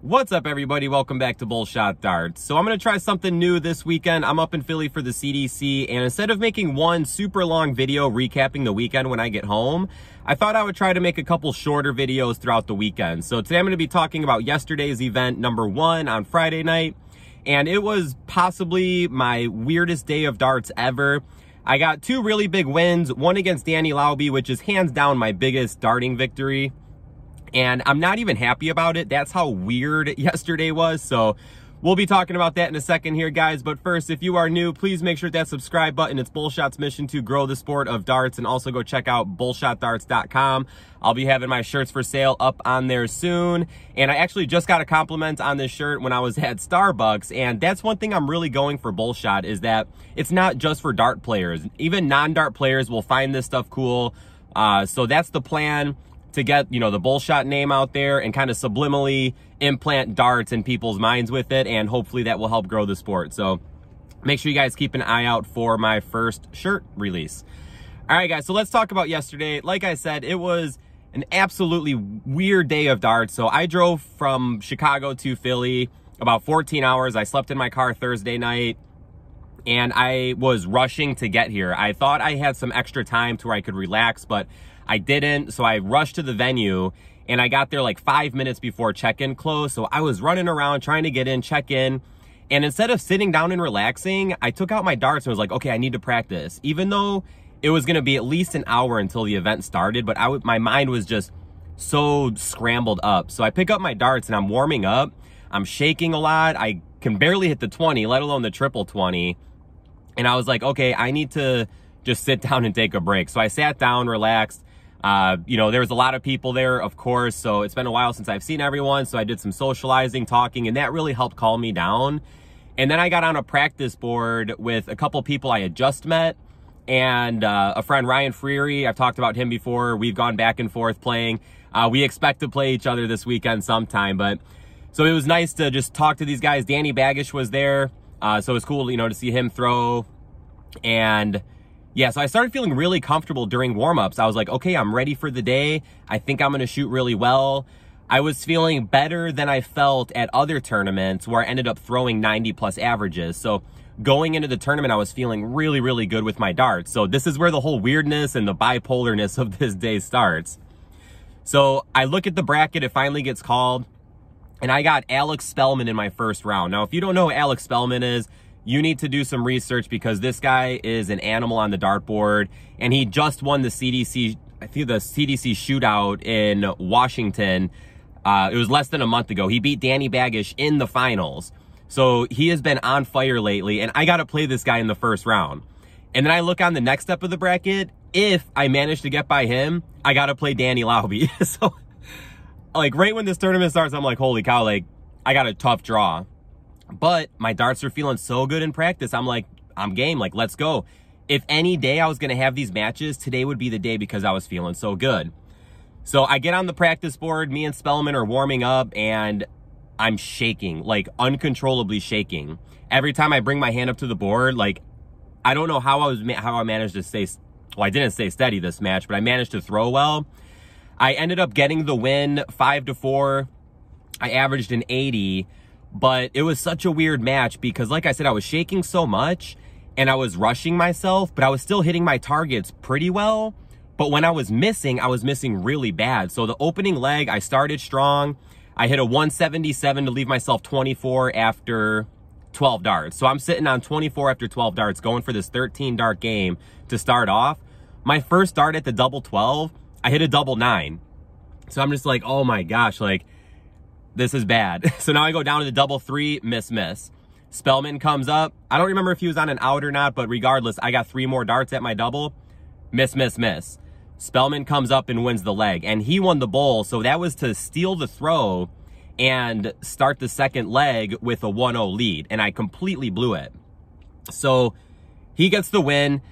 What's up, everybody? Welcome back to Bullshot Darts. So I'm going to try something new this weekend. I'm up in Philly for the CDC, and instead of making one super long video recapping the weekend when I get home, I thought I would try to make a couple shorter videos throughout the weekend. So today I'm going to be talking about yesterday's event, number one, on Friday night, and it was possibly my weirdest day of darts ever. I got two really big wins, one against Danny Lauby, which is hands down my biggest darting victory and I'm not even happy about it. That's how weird yesterday was. So we'll be talking about that in a second here, guys. But first, if you are new, please make sure that subscribe button. It's Bullshot's mission to grow the sport of darts and also go check out bullshotdarts.com. I'll be having my shirts for sale up on there soon. And I actually just got a compliment on this shirt when I was at Starbucks. And that's one thing I'm really going for Bullshot is that it's not just for dart players. Even non-dart players will find this stuff cool. Uh, so that's the plan to get, you know, the bullshot name out there and kind of subliminally implant darts in people's minds with it. And hopefully that will help grow the sport. So make sure you guys keep an eye out for my first shirt release. All right, guys. So let's talk about yesterday. Like I said, it was an absolutely weird day of darts. So I drove from Chicago to Philly about 14 hours. I slept in my car Thursday night and I was rushing to get here. I thought I had some extra time to where I could relax, but I didn't. So I rushed to the venue and I got there like five minutes before check-in closed. So I was running around trying to get in, check in. And instead of sitting down and relaxing, I took out my darts and was like, okay, I need to practice. Even though it was going to be at least an hour until the event started, but I my mind was just so scrambled up. So I pick up my darts and I'm warming up. I'm shaking a lot. I can barely hit the 20, let alone the triple 20. And I was like, okay, I need to just sit down and take a break. So I sat down, relaxed, uh, you know, there was a lot of people there, of course, so it's been a while since I've seen everyone, so I did some socializing, talking, and that really helped calm me down. And then I got on a practice board with a couple people I had just met, and uh, a friend, Ryan Freary. I've talked about him before. We've gone back and forth playing. Uh, we expect to play each other this weekend sometime, but so it was nice to just talk to these guys. Danny Baggish was there, uh, so it was cool, you know, to see him throw, and yeah, so I started feeling really comfortable during warm-ups. I was like, okay, I'm ready for the day. I think I'm going to shoot really well. I was feeling better than I felt at other tournaments where I ended up throwing 90 plus averages. So going into the tournament, I was feeling really, really good with my darts. So this is where the whole weirdness and the bipolarness of this day starts. So I look at the bracket, it finally gets called, and I got Alex Spellman in my first round. Now, if you don't know who Alex Spellman is, you need to do some research because this guy is an animal on the dartboard and he just won the CDC, I think the CDC shootout in Washington. Uh, it was less than a month ago. He beat Danny Baggish in the finals. So he has been on fire lately and I got to play this guy in the first round. And then I look on the next step of the bracket. If I manage to get by him, I got to play Danny Lauby. so like right when this tournament starts, I'm like, holy cow, like I got a tough draw. But my darts are feeling so good in practice. I'm like, I'm game. Like, let's go. If any day I was to have these matches, today would be the day because I was feeling so good. So I get on the practice board. Me and Spellman are warming up and I'm shaking, like uncontrollably shaking. Every time I bring my hand up to the board, like I don't know how I was how I managed to stay. Well, I didn't stay steady this match, but I managed to throw well. I ended up getting the win, five to four. I averaged an 80, but it was such a weird match because, like I said, I was shaking so much and I was rushing myself, but I was still hitting my targets pretty well. But when I was missing, I was missing really bad. So the opening leg, I started strong. I hit a 177 to leave myself 24 after 12 darts. So I'm sitting on 24 after 12 darts, going for this 13 dart game to start off. My first dart at the double 12, I hit a double nine. So I'm just like, oh my gosh, like this is bad. So now I go down to the double three, miss, miss. Spellman comes up. I don't remember if he was on an out or not, but regardless, I got three more darts at my double. Miss, miss, miss. Spellman comes up and wins the leg. And he won the bowl, so that was to steal the throw and start the second leg with a 1-0 lead. And I completely blew it. So he gets the win.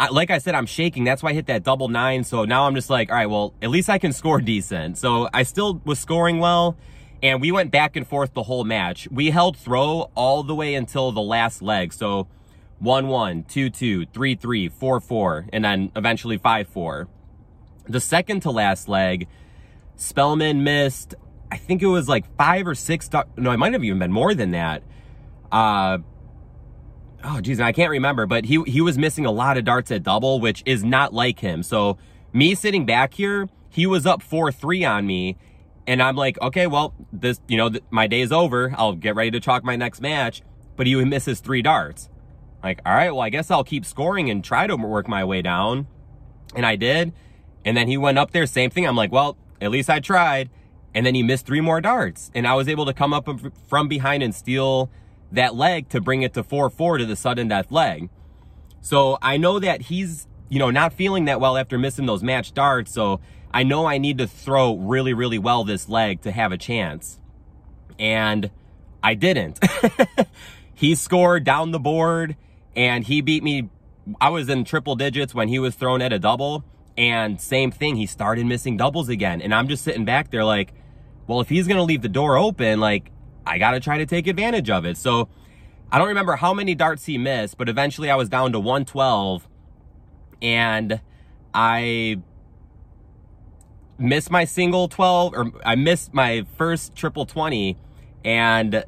I, like I said, I'm shaking. That's why I hit that double nine. So now I'm just like, all right, well, at least I can score decent. So I still was scoring well. And we went back and forth the whole match. We held throw all the way until the last leg. So 1-1, 2-2, 3-3, 4-4, and then eventually 5-4. The second to last leg, Spellman missed I think it was like five or six, no, it might have even been more than that. Uh, oh geez, I can't remember, but he, he was missing a lot of darts at double, which is not like him. So me sitting back here, he was up 4-3 on me. And I'm like, okay, well, this, you know, th my day is over. I'll get ready to chalk my next match. But he misses three darts. Like, all right, well, I guess I'll keep scoring and try to work my way down. And I did. And then he went up there, same thing. I'm like, well, at least I tried. And then he missed three more darts. And I was able to come up from behind and steal that leg to bring it to 4-4 to the sudden death leg. So I know that he's, you know, not feeling that well after missing those match darts. So I know I need to throw really, really well this leg to have a chance. And I didn't. he scored down the board and he beat me. I was in triple digits when he was thrown at a double. And same thing, he started missing doubles again. And I'm just sitting back there like, well, if he's going to leave the door open, like, I got to try to take advantage of it. So I don't remember how many darts he missed, but eventually I was down to 112 and I missed my single 12 or I missed my first triple 20 and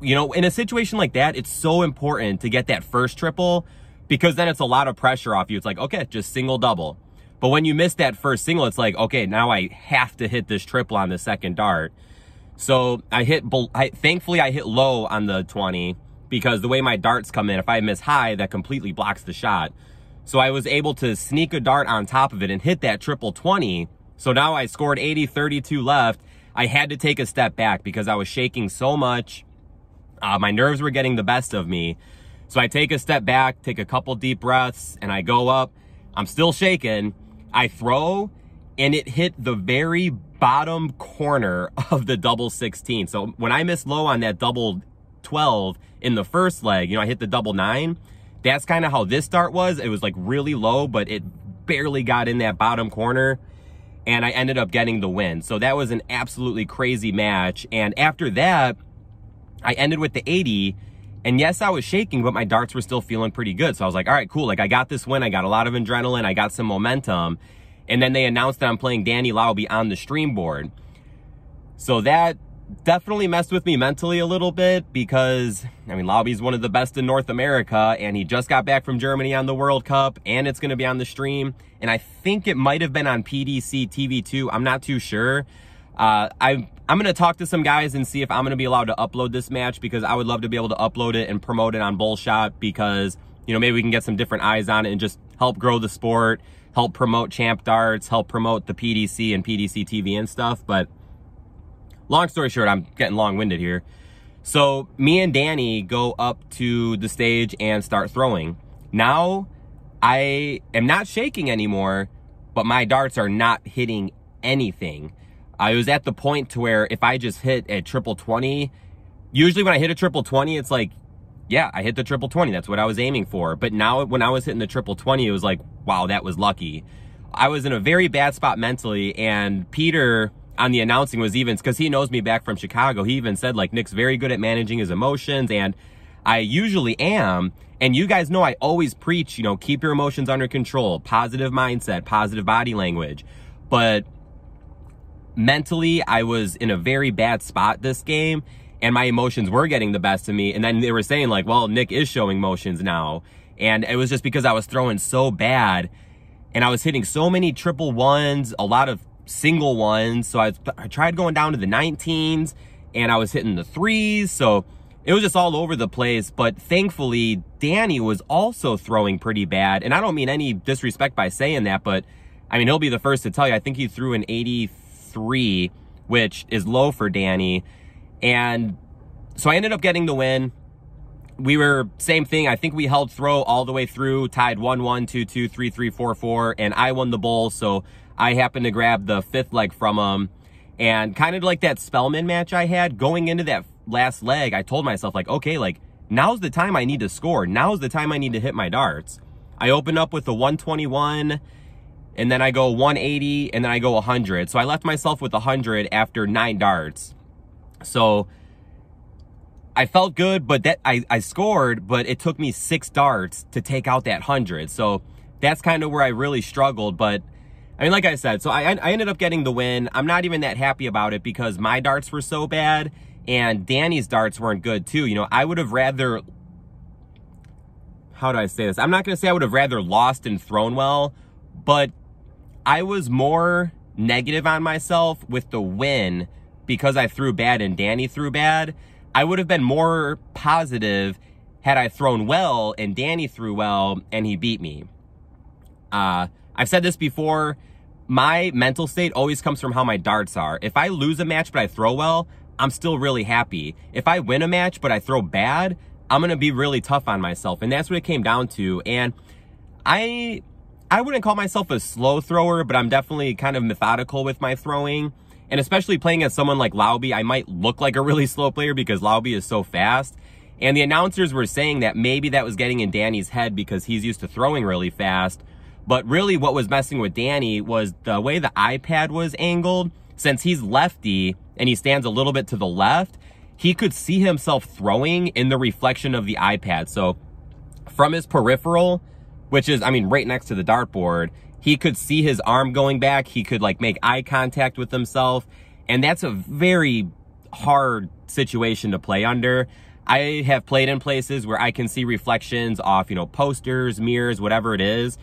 you know in a situation like that it's so important to get that first triple because then it's a lot of pressure off you. It's like okay just single double. But when you miss that first single it's like okay now I have to hit this triple on the second dart so I hit I, thankfully I hit low on the 20 because the way my darts come in if I miss high that completely blocks the shot so I was able to sneak a dart on top of it and hit that triple 20 so now I scored 80, 32 left. I had to take a step back because I was shaking so much. Uh, my nerves were getting the best of me. So I take a step back, take a couple deep breaths, and I go up. I'm still shaking. I throw, and it hit the very bottom corner of the double 16. So when I missed low on that double 12 in the first leg, you know, I hit the double nine. That's kind of how this start was. It was like really low, but it barely got in that bottom corner and I ended up getting the win. So that was an absolutely crazy match. And after that, I ended with the 80. And yes, I was shaking, but my darts were still feeling pretty good. So I was like, all right, cool. Like I got this win. I got a lot of adrenaline. I got some momentum. And then they announced that I'm playing Danny Lauby on the stream board. So that definitely messed with me mentally a little bit because, I mean, Lauby's one of the best in North America and he just got back from Germany on the World Cup and it's going to be on the stream. And I think it might have been on PDC TV2. I'm not too sure. Uh, I, I'm going to talk to some guys and see if I'm going to be allowed to upload this match because I would love to be able to upload it and promote it on Bullshot because, you know, maybe we can get some different eyes on it and just help grow the sport, help promote Champ Darts, help promote the PDC and PDC TV and stuff. But long story short, I'm getting long-winded here. So me and Danny go up to the stage and start throwing. Now I am not shaking anymore, but my darts are not hitting anything. I was at the point to where if I just hit a triple 20, usually when I hit a triple 20, it's like, yeah, I hit the triple 20. That's what I was aiming for. But now when I was hitting the triple 20, it was like, wow, that was lucky. I was in a very bad spot mentally and Peter on the announcing was even because he knows me back from Chicago. He even said like Nick's very good at managing his emotions and I usually am. And you guys know I always preach, you know, keep your emotions under control, positive mindset, positive body language. But mentally, I was in a very bad spot this game and my emotions were getting the best of me. And then they were saying like, well, Nick is showing motions now. And it was just because I was throwing so bad and I was hitting so many triple ones, a lot of single ones. So I, I tried going down to the 19s and I was hitting the threes. So it was just all over the place. But thankfully, Danny was also throwing pretty bad. And I don't mean any disrespect by saying that, but I mean, he'll be the first to tell you. I think he threw an 83, which is low for Danny. And so I ended up getting the win. We were, same thing. I think we held throw all the way through, tied 1 1, 2 2, 3 3, 4 4, and I won the bowl. So I happened to grab the fifth leg from him. And kind of like that Spellman match I had, going into that last leg, I told myself, like, okay, like, now's the time I need to score. Now's the time I need to hit my darts. I open up with the 121, and then I go 180, and then I go 100. So I left myself with 100 after nine darts. So I felt good, but that I, I scored, but it took me six darts to take out that 100. So that's kind of where I really struggled. But I mean, like I said, so I, I ended up getting the win. I'm not even that happy about it because my darts were so bad and Danny's darts weren't good too. You know, I would have rather, how do I say this? I'm not going to say I would have rather lost and thrown well, but I was more negative on myself with the win because I threw bad and Danny threw bad. I would have been more positive had I thrown well and Danny threw well and he beat me. Uh, I've said this before. My mental state always comes from how my darts are. If I lose a match but I throw well, I'm still really happy. If I win a match but I throw bad, I'm going to be really tough on myself. And that's what it came down to. And I I wouldn't call myself a slow thrower, but I'm definitely kind of methodical with my throwing. And especially playing as someone like Lauby, I might look like a really slow player because Lauby is so fast. And the announcers were saying that maybe that was getting in Danny's head because he's used to throwing really fast. But really what was messing with Danny was the way the iPad was angled. Since he's lefty and he stands a little bit to the left, he could see himself throwing in the reflection of the iPad. So from his peripheral, which is, I mean, right next to the dartboard, he could see his arm going back. He could like make eye contact with himself. And that's a very hard situation to play under. I have played in places where I can see reflections off, you know, posters, mirrors, whatever it is.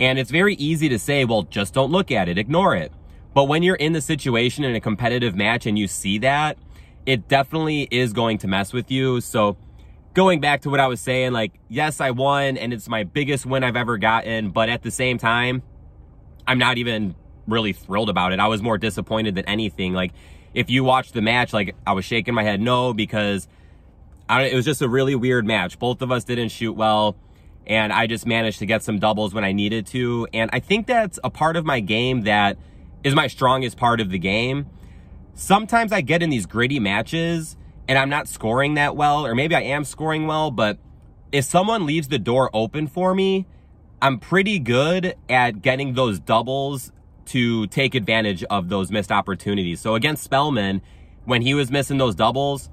And it's very easy to say, well, just don't look at it, ignore it. But when you're in the situation in a competitive match and you see that, it definitely is going to mess with you. So going back to what I was saying, like, yes, I won and it's my biggest win I've ever gotten. But at the same time, I'm not even really thrilled about it. I was more disappointed than anything. Like, if you watch the match, like, I was shaking my head no because I, it was just a really weird match. Both of us didn't shoot well, and I just managed to get some doubles when I needed to. And I think that's a part of my game that is my strongest part of the game. Sometimes I get in these gritty matches and I'm not scoring that well, or maybe I am scoring well, but if someone leaves the door open for me, I'm pretty good at getting those doubles to take advantage of those missed opportunities. So against Spellman, when he was missing those doubles,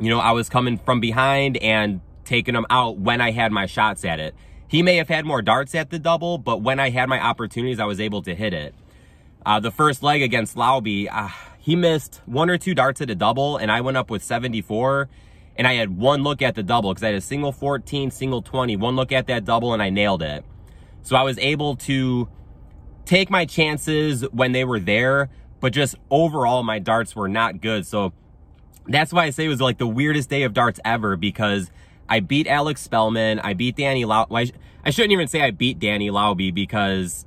you know, I was coming from behind and taking them out when I had my shots at it. He may have had more darts at the double, but when I had my opportunities, I was able to hit it. Uh, the first leg against Lauby, uh, he missed one or two darts at a double, and I went up with 74, and I had one look at the double because I had a single 14, single 20, one look at that double, and I nailed it. So I was able to take my chances when they were there, but just overall, my darts were not good. So that's why I say it was like the weirdest day of darts ever because I beat Alex Spellman. I beat Danny Lau. I, I shouldn't even say I beat Danny Lauby because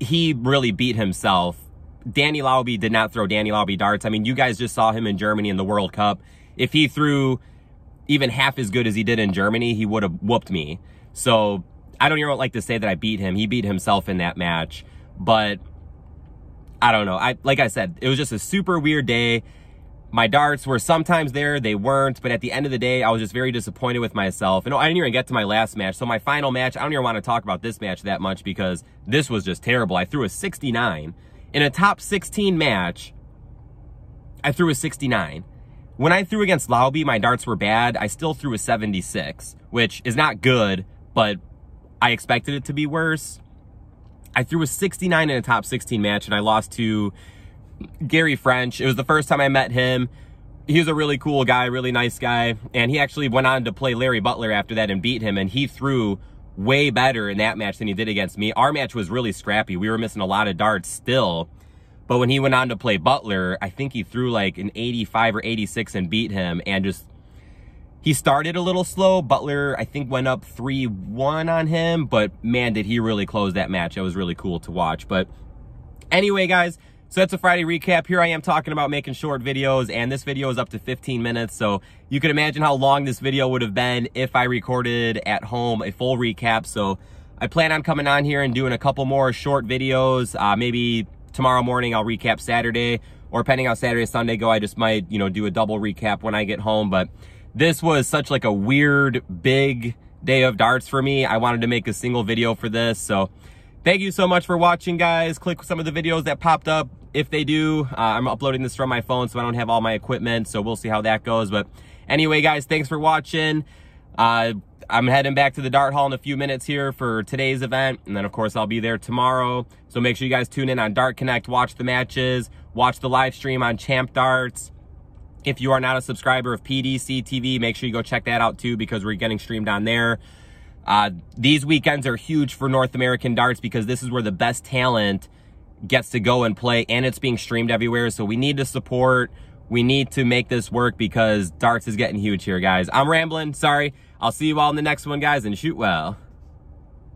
he really beat himself. Danny Lauby did not throw Danny Lauby darts. I mean, you guys just saw him in Germany in the World Cup. If he threw even half as good as he did in Germany, he would have whooped me. So I don't even like to say that I beat him. He beat himself in that match. But I don't know. I like I said, it was just a super weird day my darts were sometimes there, they weren't, but at the end of the day, I was just very disappointed with myself. And I didn't even get to my last match. So my final match, I don't even want to talk about this match that much because this was just terrible. I threw a 69. In a top 16 match, I threw a 69. When I threw against Lauby, my darts were bad. I still threw a 76, which is not good, but I expected it to be worse. I threw a 69 in a top 16 match and I lost to Gary French. It was the first time I met him. He was a really cool guy, really nice guy. And he actually went on to play Larry Butler after that and beat him. And he threw way better in that match than he did against me. Our match was really scrappy. We were missing a lot of darts still. But when he went on to play Butler, I think he threw like an 85 or 86 and beat him. And just, he started a little slow. Butler, I think, went up 3-1 on him. But man, did he really close that match. It was really cool to watch. But anyway, guys, so that's a Friday recap. Here I am talking about making short videos, and this video is up to 15 minutes, so you can imagine how long this video would have been if I recorded at home a full recap. So I plan on coming on here and doing a couple more short videos. Uh, maybe tomorrow morning I'll recap Saturday, or depending on Saturday, Sunday go, I just might, you know, do a double recap when I get home. But this was such like a weird, big day of darts for me. I wanted to make a single video for this, so Thank you so much for watching, guys. Click some of the videos that popped up. If they do, uh, I'm uploading this from my phone, so I don't have all my equipment, so we'll see how that goes. But anyway, guys, thanks for watching. Uh, I'm heading back to the Dart Hall in a few minutes here for today's event. And then, of course, I'll be there tomorrow. So make sure you guys tune in on Dart Connect, watch the matches, watch the live stream on Champ Darts. If you are not a subscriber of PDC TV, make sure you go check that out too because we're getting streamed on there. Uh, these weekends are huge for North American darts because this is where the best talent gets to go and play and it's being streamed everywhere. So we need to support, we need to make this work because darts is getting huge here, guys. I'm rambling, sorry. I'll see you all in the next one, guys, and shoot well.